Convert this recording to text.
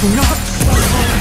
怎么啊